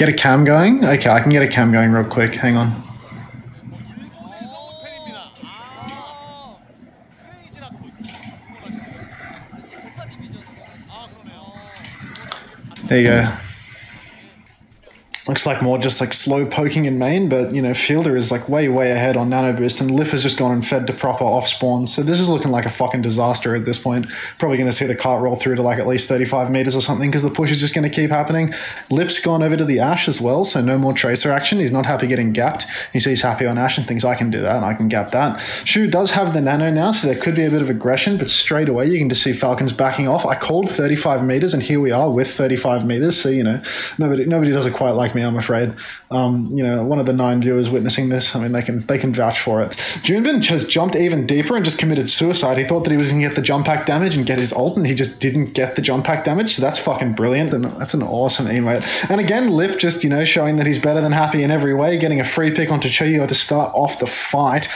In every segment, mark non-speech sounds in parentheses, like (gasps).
get a cam going? Okay, I can get a cam going real quick. Hang on. There you go. Looks like more just like slow poking in main, but you know, Fielder is like way, way ahead on Nano Boost, and Lip has just gone and fed to proper off spawn. So this is looking like a fucking disaster at this point. Probably going to see the cart roll through to like at least 35 meters or something because the push is just going to keep happening. Lip's gone over to the Ash as well, so no more tracer action. He's not happy getting gapped. He sees happy on Ash and thinks I can do that and I can gap that. Shu does have the Nano now, so there could be a bit of aggression, but straight away you can just see Falcons backing off. I called 35 meters, and here we are with 35 meters. So you know, nobody nobody does it quite like me, I'm afraid. Um, you know, one of the nine viewers witnessing this, I mean, they can they can vouch for it. Junebin has jumped even deeper and just committed suicide. He thought that he was going to get the jump pack damage and get his ult, and he just didn't get the jump pack damage. So that's fucking brilliant, and that's an awesome emote. And again, Lip just you know showing that he's better than happy in every way, getting a free pick onto Chiyo to start off the fight.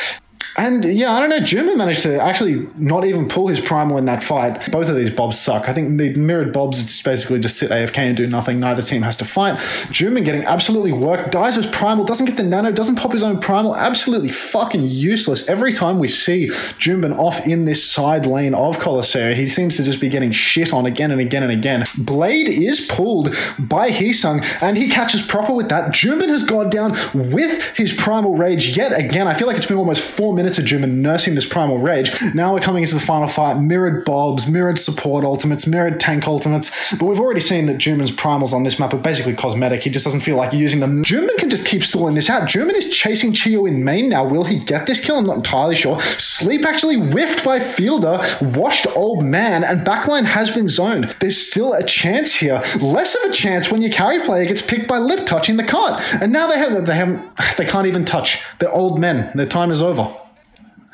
And yeah, I don't know. German managed to actually not even pull his primal in that fight. Both of these bobs suck. I think the mirrored bobs, it's basically just sit AFK and do nothing. Neither team has to fight. German getting absolutely worked, dies his primal, doesn't get the nano, doesn't pop his own primal. Absolutely fucking useless. Every time we see Jumban off in this side lane of Colosseo, he seems to just be getting shit on again and again and again. Blade is pulled by Heesung, and he catches proper with that. Jumban has gone down with his primal rage yet again. I feel like it's been almost four minutes minutes of Juman nursing this primal rage. Now we're coming into the final fight, mirrored bobs, mirrored support ultimates, mirrored tank ultimates. But we've already seen that Juman's primals on this map are basically cosmetic. He just doesn't feel like using them. Juman can just keep stalling this out. Juman is chasing Chiyo in main now. Will he get this kill? I'm not entirely sure. Sleep actually whiffed by Fielder, washed old man, and backline has been zoned. There's still a chance here. Less of a chance when your carry player gets picked by Lip touching the cart. And now they have they haven't (sighs) they can't even touch. They're old men. Their time is over.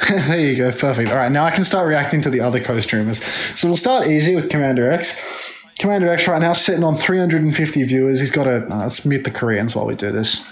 (laughs) there you go, perfect. All right, now I can start reacting to the other co-streamers. So we'll start easy with Commander X. Commander X right now sitting on 350 viewers. He's got a. Uh, let's mute the Koreans while we do this.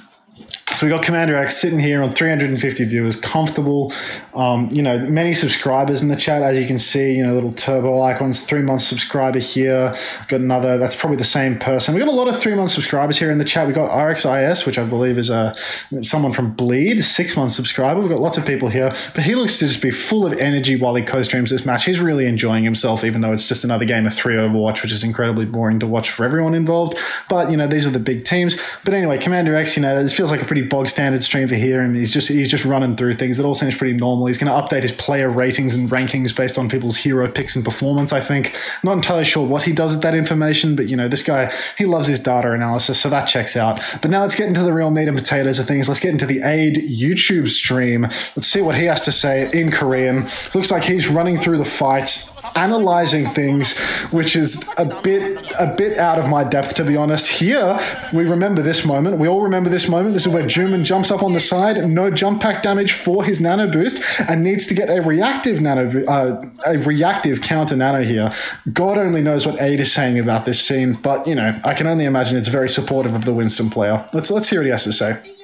So we got Commander X sitting here on 350 viewers, comfortable. Um, you know, many subscribers in the chat, as you can see. You know, little turbo icons. Three month subscriber here. Got another. That's probably the same person. We got a lot of three month subscribers here in the chat. We got RXIS, which I believe is a uh, someone from Bleed, six month subscriber. We've got lots of people here, but he looks to just be full of energy while he co-streams this match. He's really enjoying himself, even though it's just another game of three Overwatch, which is incredibly boring to watch for everyone involved. But you know, these are the big teams. But anyway, Commander X, you know, it feels like a pretty bog standard stream for here, and he's just he's just running through things. It all seems pretty normal. He's going to update his player ratings and rankings based on people's hero picks and performance. I think. Not entirely sure what he does with that information, but you know, this guy he loves his data analysis, so that checks out. But now let's get into the real meat and potatoes of things. Let's get into the Aid YouTube stream. Let's see what he has to say in Korean. It looks like he's running through the fights analyzing things, which is a bit a bit out of my depth to be honest. Here we remember this moment. We all remember this moment. This is where Juman jumps up on the side, no jump pack damage for his nano boost, and needs to get a reactive nano uh, a reactive counter nano here. God only knows what Aid is saying about this scene, but you know I can only imagine it's very supportive of the Winston player. Let's let's hear what he has to say.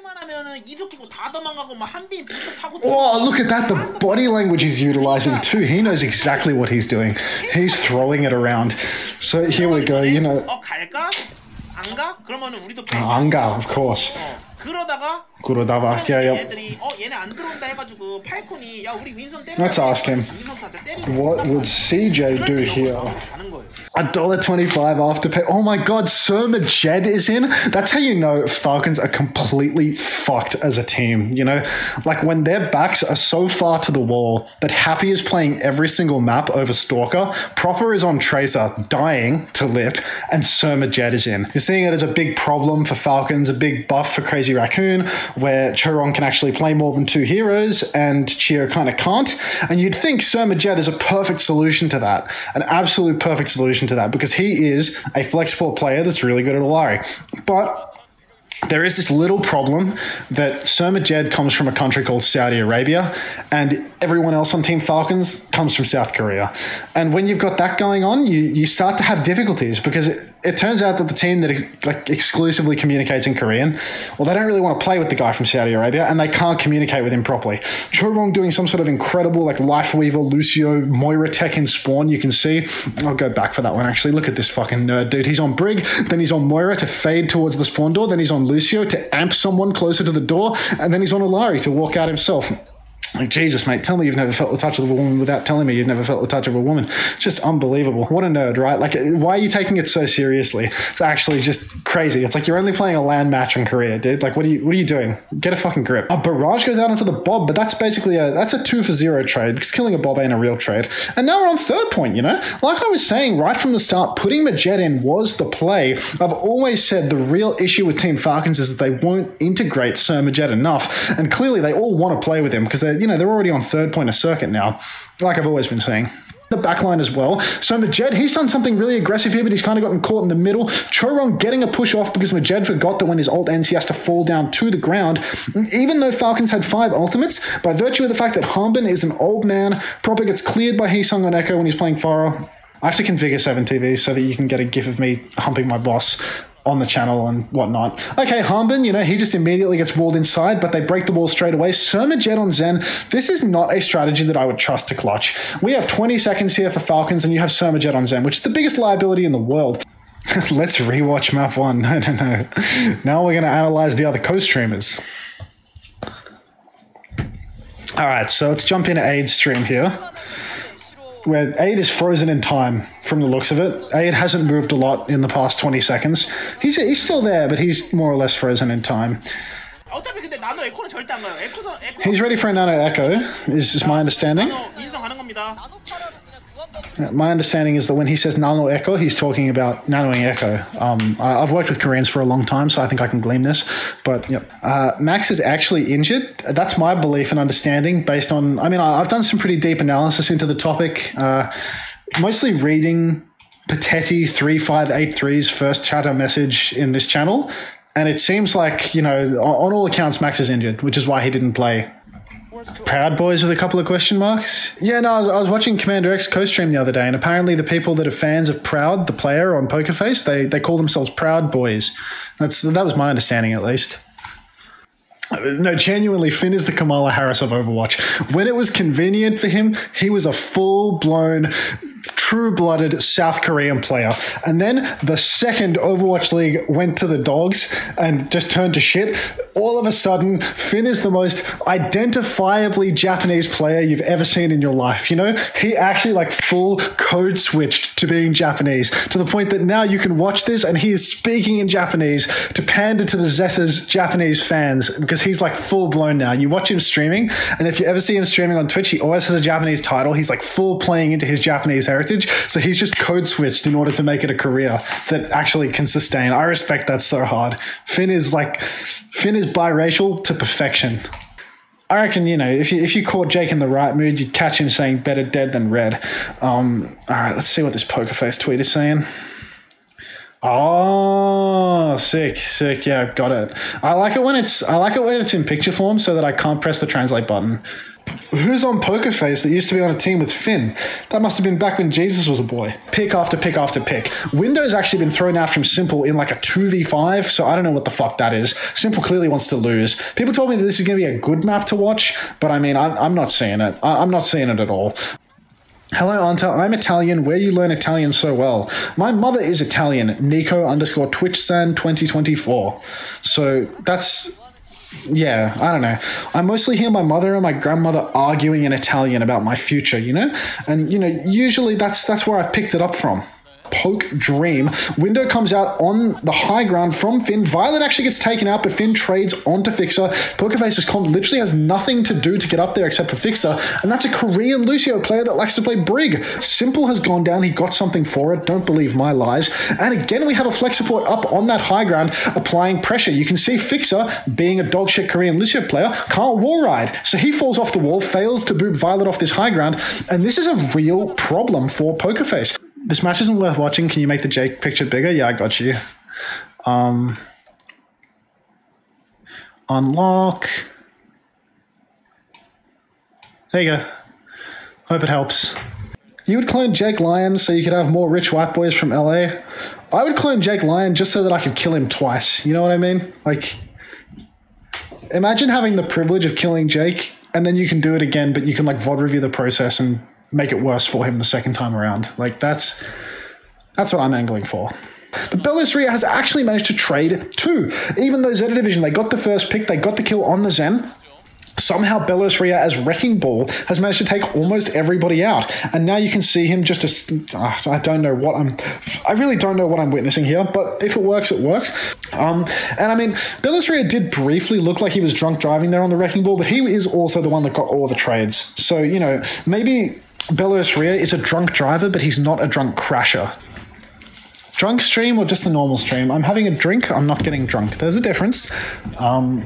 Oh, look at that. The body language he's utilizing too. He knows exactly what he's doing. He's throwing it around. So here we go, you know. Anga, of course. 그러다가 그러다가 yeah, yeah. 얘들이 어 얘네 안 들어온다 해가지고 팔콘이 야 우리 윈선 때려. Let's ask him. What would CJ do here? A dollar twenty-five after pay. Oh my God, Sir Majed is in. That's how you know Falcons are completely fucked as a team. You know, like when their backs are so far to the wall that Happy is playing every single map over Stalker. Proper is on Tracer, dying to Lip, and Sir Majed is in. You're seeing it as a big problem for Falcons, a big buff for Crazy Raccoon, where Chorong can actually play more than two heroes and Chiyo kind of can't. And you'd think Sir Majed is a perfect solution to that, an absolute perfect solution to that, because he is a flexible player that's really good at Illari. But there is this little problem that Sir Majed comes from a country called Saudi Arabia, and everyone else on Team Falcons comes from South Korea. And when you've got that going on, you, you start to have difficulties because it, it turns out that the team that like exclusively communicates in Korean, well, they don't really want to play with the guy from Saudi Arabia, and they can't communicate with him properly. Chorong doing some sort of incredible like Life Weaver, Lucio, Moira tech in Spawn. You can see. I'll go back for that one actually. Look at this fucking nerd dude. He's on Brig, then he's on Moira to fade towards the spawn door, then he's on to amp someone closer to the door, and then he's on Illari to walk out himself. Like, Jesus, mate, tell me you've never felt the touch of a woman without telling me you've never felt the touch of a woman. Just unbelievable. What a nerd, right? Like, why are you taking it so seriously? It's actually just crazy. It's like you're only playing a land match in Korea, dude. Like, what are you what are you doing? Get a fucking grip. A barrage goes out onto the Bob, but that's basically a that's a two for zero trade because killing a Bob ain't a real trade. And now we're on third point, you know? Like I was saying right from the start, putting Majed in was the play. I've always said the real issue with Team Falcons is that they won't integrate Sir Majed enough. And clearly they all want to play with him because they're you know, they're already on third point of circuit now, like I've always been saying. The backline as well. So Majed, he's done something really aggressive here, but he's kind of gotten caught in the middle. Chorong getting a push off because Majed forgot that when his ult ends, he has to fall down to the ground. Even though Falcons had five ultimates, by virtue of the fact that Harbin is an old man, Proper gets cleared by Heesung on Echo when he's playing Pharah. I have to configure 7 TV so that you can get a gif of me humping my boss on the channel and whatnot. Okay, Harbin, you know, he just immediately gets walled inside, but they break the wall straight away. Sirmajed on Zen, this is not a strategy that I would trust to clutch. We have 20 seconds here for Falcons, and you have Sirmajed on Zen, which is the biggest liability in the world. (laughs) Let's rewatch map one. (laughs) No, no, no. Now we're going to analyze the other co-streamers. All right, so let's jump into Aid's stream here where Aid is frozen in time from the looks of it. Aid hasn't moved a lot in the past 20 seconds. He's, he's still there, but he's more or less frozen in time. He's ready for a nano echo, is, is my understanding. My understanding is that when he says nano echo, he's talking about nanoing echo. Um, I, have worked with Koreans for a long time, so I think I can glean this. But yep. Uh, Max is actually injured. That's my belief and understanding based on, I mean, I, have done some pretty deep analysis into the topic, uh, mostly reading Patetti 3583's first chatter message in this channel. And it seems like, you know, on all accounts, Max is injured, which is why he didn't play Proud Boys with a couple of question marks? Yeah, no, I was, I was watching Commander X co-stream the other day, and apparently the people that are fans of Proud, the player on Pokerface, they, they call themselves Proud Boys. That's That was my understanding, at least. No, genuinely, Finn is the Kamala Harris of Overwatch. When it was convenient for him, he was a full blown true blooded South Korean player. And then the second Overwatch League went to the dogs and just turned to shit, all of a sudden, Finn is the most identifiably Japanese player you've ever seen in your life. You know, he actually like full code switched to being Japanese to the point that now you can watch this and he is speaking in Japanese to pander to the Zeta's Japanese fans because he's like full blown now. You watch him streaming, and if you ever see him streaming on Twitch, he always has a Japanese title. He's like full playing into his Japanese heritage. So he's just code switched in order to make it a career that actually can sustain. I respect that so hard. Finn is like, Finn is biracial to perfection. I reckon you know if you if you caught Jake in the right mood, you'd catch him saying "better dead than red." Um, all right, let's see what this poker face tweet is saying. Oh, sick, sick. Yeah, got it. I like it when it's I like it when it's in picture form so that I can't press the translate button. Who's on Poker Face that used to be on a team with Finn? That must have been back when Jesus was a boy. Pick after pick after pick. Window's actually been thrown out from Simple in like a 2v5, so I don't know what the fuck that is. Simple clearly wants to lose. People told me that this is going to be a good map to watch, but I mean, I'm, I'm not seeing it. I'm not seeing it at all. Hello, Anta. I'm Italian. Where you learn Italian so well? My mother is Italian. Nico underscore TwitchSan 2024. So that's yeah, I don't know. I mostly hear my mother and my grandmother arguing in Italian about my future, you know? And you know, usually that's that's where I've picked it up from poke dream. Window comes out on the high ground from Finn. Violet actually gets taken out, but Finn trades onto Fixer. Pokerface's comp literally has nothing to do to get up there except for Fixer, and that's a Korean Lucio player that likes to play Brig. Simple has gone down. He got something for it. Don't believe my lies. And again, we have a flex support up on that high ground, applying pressure. You can see Fixer, being a dogshit Korean Lucio player, can't wall ride. So he falls off the wall, fails to boot Violet off this high ground, and this is a real problem for Pokerface this match isn't worth watching. Can you make the Jake picture bigger? Yeah, I got you. Um, Unlock. There you go. Hope it helps. You would clone Jake Lyon so you could have more rich white boys from LA. I would clone Jake Lyon just so that I could kill him twice. You know what I mean? Like, imagine having the privilege of killing Jake and then you can do it again, but you can like VOD review the process and make it worse for him the second time around. Like, that's that's what I'm angling for. But Belos Ria has actually managed to trade two. Even though Zeta Division, they got the first pick, they got the kill on the Zen. Somehow Belos Ria as Wrecking Ball has managed to take almost everybody out. And now you can see him just as uh, I don't know what I'm I really don't know what I'm witnessing here, but if it works, it works. Um, and I mean, Belos Ria did briefly look like he was drunk driving there on the Wrecking Ball, but he is also the one that got all the trades. So, you know, maybe Belos Ria is a drunk driver, but he's not a drunk crasher drunk stream or just a normal stream. I'm having a drink. I'm not getting drunk. There's a difference. Um,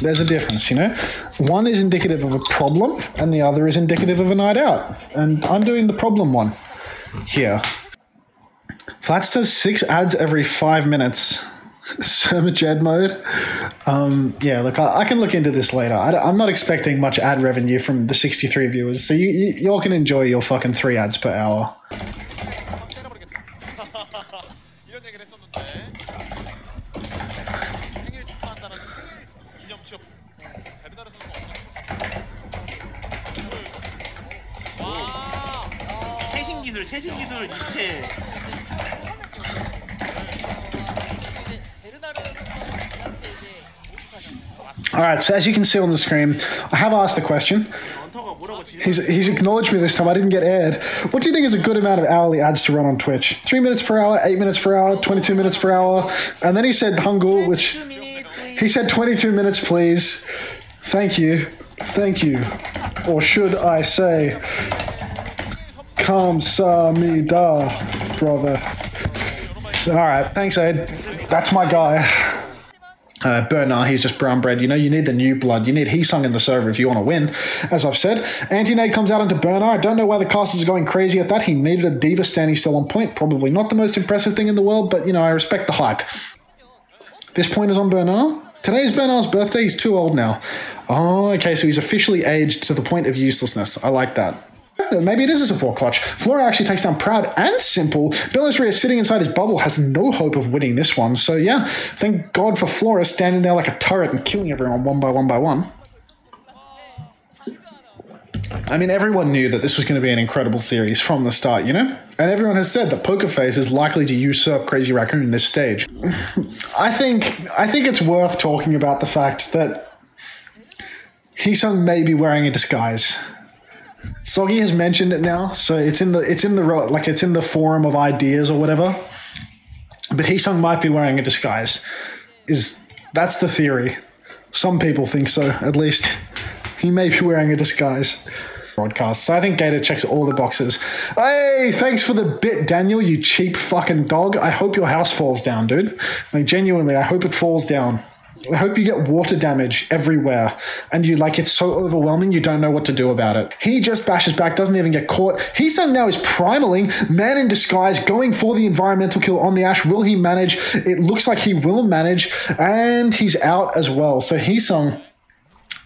there's a difference, you know. One is indicative of a problem, and the other is indicative of a night out. And I'm doing the problem one here. Flats does six ads every five minutes. Sermajed mode. Um, yeah, look, I, I, can look into this later. I, am not expecting much ad revenue from the 63 viewers, so you, you, you all can enjoy your fucking three ads per hour. All right, so as you can see on the screen, I have asked a question. He's, he's acknowledged me this time. I didn't get aired. What do you think is a good amount of hourly ads to run on Twitch? Three minutes per hour, eight minutes per hour, 22 minutes per hour. And then he said Hangul, which he said 22 minutes, please. Thank you. Thank you. Or should I say, Kamsamida, brother. All right, thanks, Ed. That's my guy. Uh, Bernard, he's just brown bread. You know, you need the new blood. You need Heesung in the server if you want to win, as I've said. Anti-Nade comes out into Bernard. I don't know why the casters are going crazy at that. He needed a D.Va standing still on point. Probably not the most impressive thing in the world, but, you know, I respect the hype. This point is on Bernard. Today's Bernard's birthday. He's too old now. Oh, okay, so he's officially aged to the point of uselessness. I like that. Uh, maybe it is a support clutch. Flora actually takes down Proud and Simple. Belisria sitting inside his bubble has no hope of winning this one. So yeah, thank God for Flora standing there like a turret and killing everyone one by one by one. I mean, everyone knew that this was going to be an incredible series from the start, you know? And everyone has said that Poker Face is likely to usurp Crazy Raccoon this stage. (laughs) I think I think it's worth talking about the fact that Heesung may be wearing a disguise. Soggy has mentioned it now, so it's in the it's in the like it's in the forum of ideas or whatever. But Heesung might be wearing a disguise. Is that's the theory? Some people think so, at least. He may be wearing a disguise. Broadcast. So I think Gator checks all the boxes. Hey, thanks for the bit, Daniel, you cheap fucking dog. I hope your house falls down, dude. Like, genuinely, I hope it falls down. I hope you get water damage everywhere and you like it's so overwhelming you don't know what to do about it. He just bashes back, doesn't even get caught. Heesung now is primaling, man in disguise, going for the environmental kill on the Ash. Will he manage? It looks like he will manage, and he's out as well. So Heesung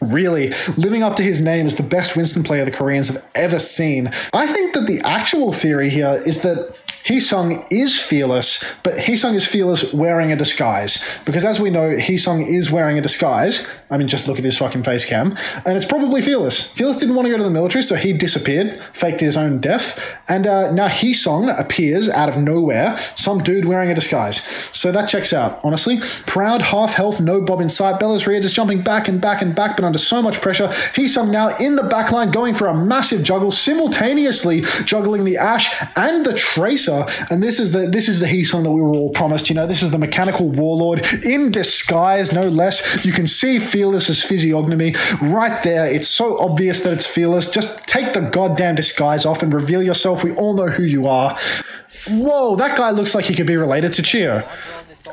really living up to his name as the best Winston player the Koreans have ever seen. I think that the actual theory here is that Heesung is fearless, but Heesung is fearless wearing a disguise. Because as we know, Heesung is wearing a disguise. I mean, just look at his fucking face cam. And it's probably Fearless. Fearless didn't want to go to the military, so he disappeared, faked his own death. And uh, now Heesung appears out of nowhere, some dude wearing a disguise. So that checks out, honestly. Proud, half health, no bob in sight. Bella's rear just jumping back and back and back, but under so much pressure. Heesung now in the backline, going for a massive juggle, simultaneously juggling the Ash and the Tracer and this is the this is the Heesung that we were all promised. You know, this is the mechanical warlord in disguise, no less. You can see Fearless's physiognomy right there. It's so obvious that it's Fearless. Just take the goddamn disguise off and reveal yourself. We all know who you are. Whoa, that guy looks like he could be related to Chiyo.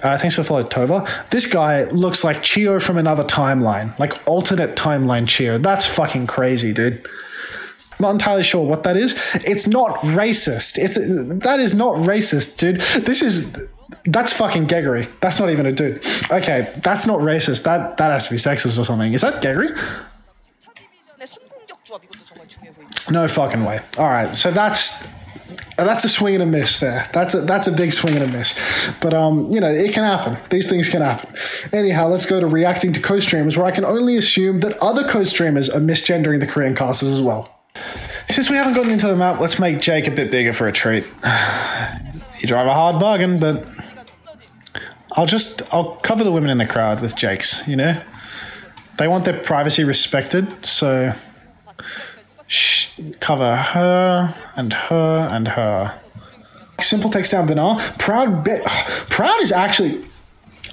Uh, thanks for follow, Tova. This guy looks like Chiyo from another timeline, like alternate timeline Chiyo. That's fucking crazy, dude not entirely sure what that is. It's not racist. It's that is not racist, dude. This is that's fucking geggery. That's not even a dude. Okay, that's not racist. That that has to be sexist or something. Is that geggery? No fucking way. All right, so that's that's a swing and a miss there. That's a that's a big swing and a miss. But um, you know, it can happen. These things can happen. Anyhow, let's go to reacting to co-streamers, where I can only assume that other co-streamers are misgendering the Korean casters as well. Since we haven't gotten into the map, let's make Jake a bit bigger for a treat. You drive a hard bargain, but I'll just I'll cover the women in the crowd with Jake's. You know, they want their privacy respected, so sh- cover her and her and her. Simple takes down banal. Proud bit. (sighs) proud is actually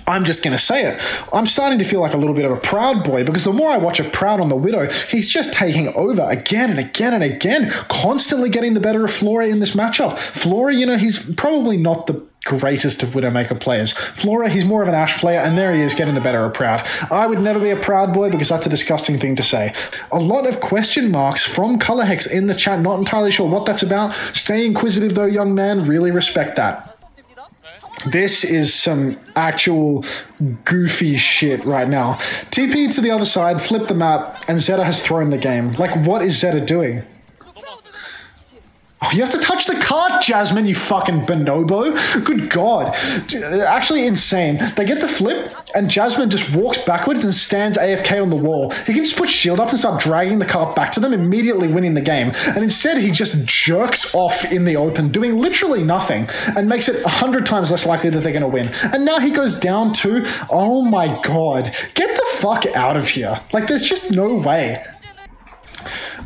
I'm just going to say it. I'm starting to feel like a little bit of a proud boy because the more I watch a proud on the widow, he's just taking over again and again and again, constantly getting the better of Flora in this matchup. Flora, you know, he's probably not the greatest of Widowmaker players. Flora, he's more of an Ash player, and there he is getting the better of Proud. I would never be a Proud boy because that's a disgusting thing to say. A lot of question marks from Colorhex in the chat, not entirely sure what that's about. Stay inquisitive though, young man, really respect that. This is some actual goofy shit right now. TP to the other side, flip the map, and Zeta has thrown the game. Like, what is Zeta doing? Oh, you have to touch the cart, Jasmine, you fucking bonobo. Good God. Actually insane. They get the flip, and Jasmine just walks backwards and stands AFK on the wall. He can just put shield up and start dragging the cart back to them, immediately winning the game. And instead, he just jerks off in the open, doing literally nothing, and makes it a hundred times less likely that they're going to win. And now he goes down to, oh my God, get the fuck out of here. Like, there's just no way.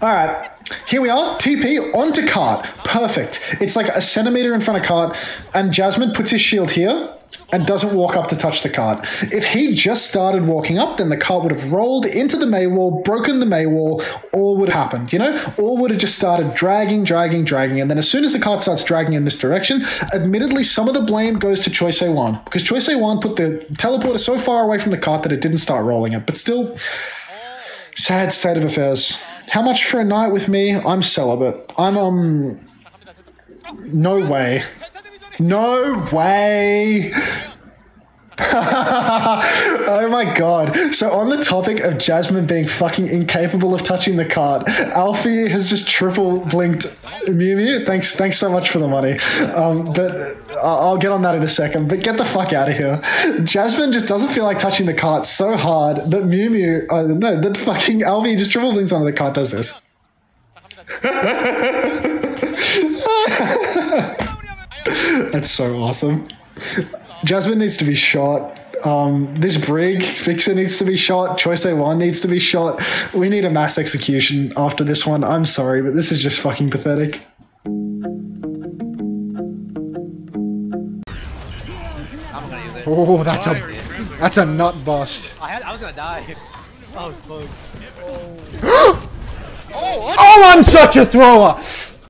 All right, here we are. TP onto cart. Perfect. It's like a centimeter in front of cart, and Jasmine puts his shield here and doesn't walk up to touch the cart. If he just started walking up, then the cart would have rolled into the May wall, broken the May wall, all would have happened, you know? All would have just started dragging, dragging, dragging, and then as soon as the cart starts dragging in this direction, admittedly, some of the blame goes to Choice A1, because Choice A1 put the teleporter so far away from the cart that it didn't start rolling it, but still, sad state of affairs. How much for a night with me? I'm celibate. I'm um. No way. No way. (laughs) oh my god. So on the topic of Jasmine being fucking incapable of touching the cart, Alfie has just triple blinked Mew Mew. Thanks thanks so much for the money. Um, but I'll I'll get on that in a second. But get the fuck out of here. Jasmine just doesn't feel like touching the cart so hard that Mew Mew uh, no, that fucking Alfie just triple blinks onto the cart does this. (laughs) That's so awesome. Jasmine needs to be shot. Um, this brig fixer needs to be shot. Choice A1 needs to be shot. We need a mass execution after this one. I'm sorry, but this is just fucking pathetic. Oh, that's a that's a nut bust. I, had, I was gonna die. (laughs) Oh, fuck. (gasps) Oh, I'm such a thrower.